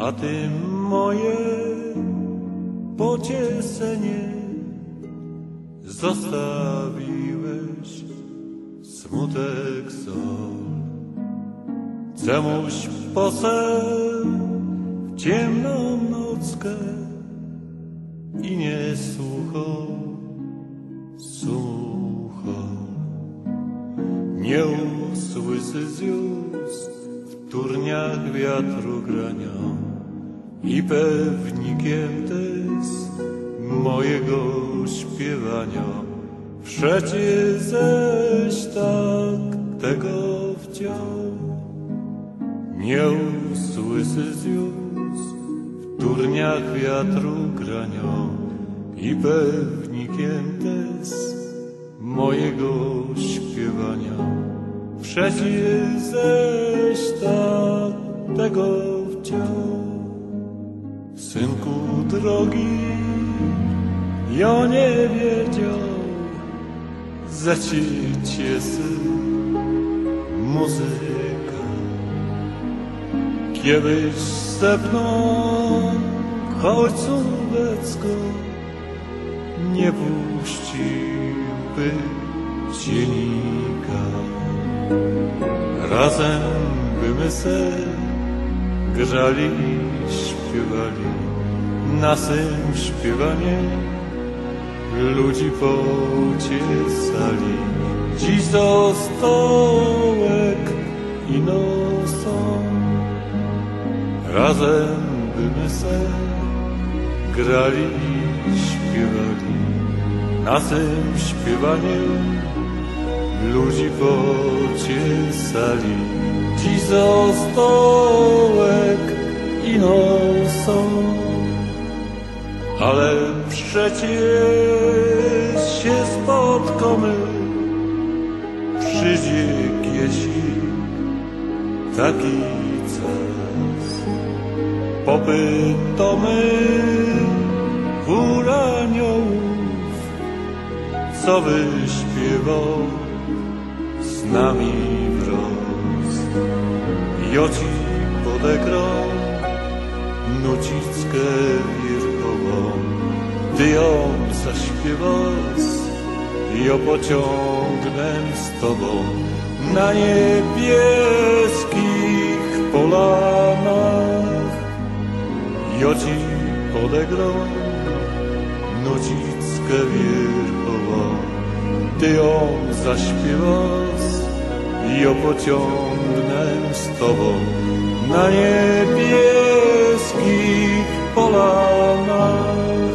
a ty moje pocieszenie zostawiłeś smutek sol. Czemuś poseł w ciemną nockę i nie słuchał, słuchał. Nie usłyszy z ust w turniach wiatru grania i pewnikiem też mojego śpiewania. Przecie ześ tak tego chciał. Nie usłyszy z ust w turniach wiatru grania i pewnikiem też mojego śpiewania. Przecie ześ tak tego chciał. Synku drogi, ja nie wiedział, za ci cieszy muzyka. Kiedyś choć słówecko nie puściłby cienika. Razem bymy se grzali i śpiewali na tym śpiewanie ludzi pociesali. Dziś do stołek i nosą razem bymy se grali i śpiewali na tym śpiewanie ludzi pociesali. Dziś do stołek i nosą ale przecież się spotkamy, przyjdzie jeśli taki czas. Popytamy gór aniołów, co wyśpiewał z nami wraz. Joci podegrał nucickę wierchową, ty ją zaśpiewasz i ją pociągnę z tobą. Na niebieskich polanach. Joci podegrą nucickę wierchową, ty ją zaśpiewasz i ją pociągnę z tobą. Na niebieskich polanach.